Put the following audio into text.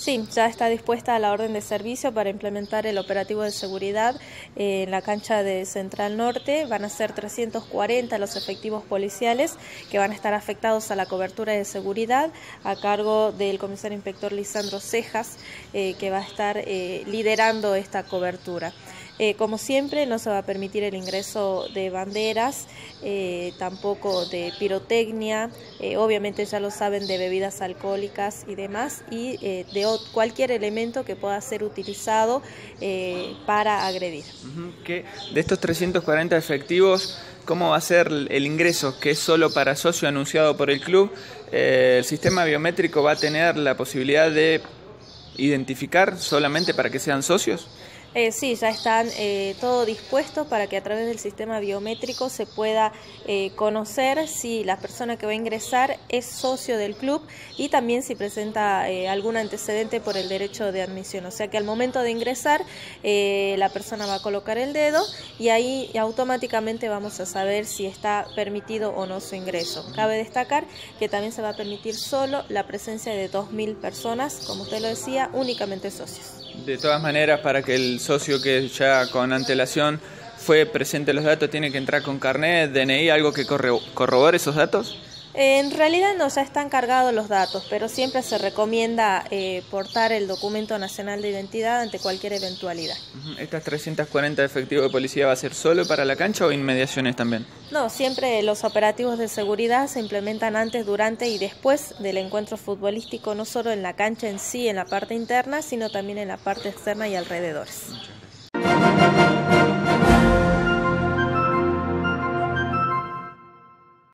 Sí, ya está dispuesta la orden de servicio para implementar el operativo de seguridad eh, en la cancha de Central Norte. Van a ser 340 los efectivos policiales que van a estar afectados a la cobertura de seguridad a cargo del comisario inspector Lisandro Cejas, eh, que va a estar eh, liderando esta cobertura. Eh, como siempre, no se va a permitir el ingreso de banderas, eh, tampoco de pirotecnia, eh, obviamente ya lo saben, de bebidas alcohólicas y demás, y de cualquier elemento que pueda ser utilizado para agredir. de estos 340 efectivos, ¿cómo va a ser el ingreso? Que es solo para socio anunciado por el club. ¿El sistema biométrico va a tener la posibilidad de identificar solamente para que sean socios? Eh, sí, ya están eh, todo dispuesto para que a través del sistema biométrico se pueda eh, conocer si la persona que va a ingresar es socio del club y también si presenta eh, algún antecedente por el derecho de admisión. O sea que al momento de ingresar la persona va a colocar el dedo y ahí automáticamente vamos a saber si está permitido o no su ingreso. Cabe destacar que también se va a permitir solo la presencia de 2.000 personas, como usted lo decía, únicamente socios. De todas maneras, para que socio que ya con antelación fue presente los datos tiene que entrar con carnet, DNI, algo que corrobore esos datos. En realidad no, ya están cargados los datos, pero siempre se recomienda eh, portar el documento nacional de identidad ante cualquier eventualidad. ¿Estas 340 efectivos de policía va a ser solo para la cancha o inmediaciones también? No, siempre los operativos de seguridad se implementan antes, durante y después del encuentro futbolístico, no solo en la cancha en sí, en la parte interna, sino también en la parte externa y alrededores.